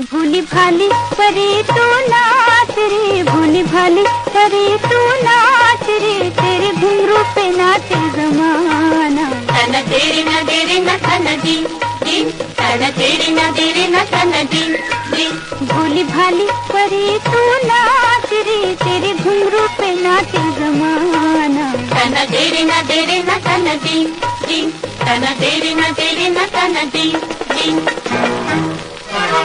भूल भाली करे तू नाच रे भूल भाली करे तू नाच रे तेरे घुंगरू पे नाचे जमाना। तन तेरे न तेरे न तन दी तन तेरे न तेरे न तन दी भूल भाली करे तू नाच रे तेरे घुंगरू पे नाचे जमाना। तन तेरे न तेरे न तन दी तन तेरे न तेरे न तन दी।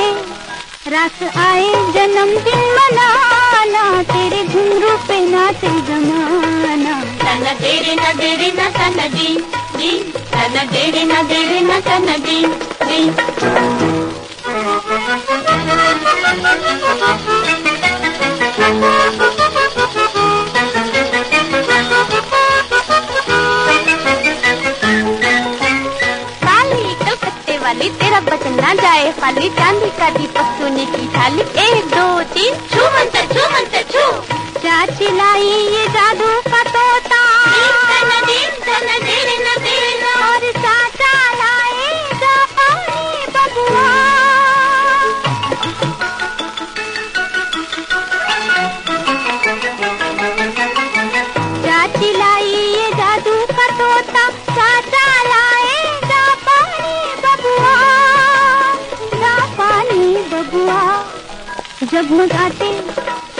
आए रास आए जन्मदिन मनाना, तेरे घुंघरू पे नाचे जमाना। तना तेरे ना तेरे ना तना जी जी तना तेरे ना तेरे ना तना जी जी वाली तेरा बटन ना जाए खाली। चांदी का दीपक सोने की थाली। एक दो तीन छू मंत्र छू मंत्र छू। क्या चिलाई ये जादू का तोता? नदीम नदीम ये जादू का तोता? जगमगाते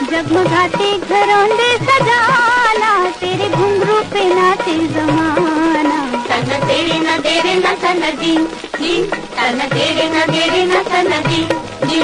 जगमगाते घरौंदे सजाना तेरे घुंघरू पे नाचे जमाना। सन तेरे न देरे न सन जी जी सन तेरे न देरे न सन जी जी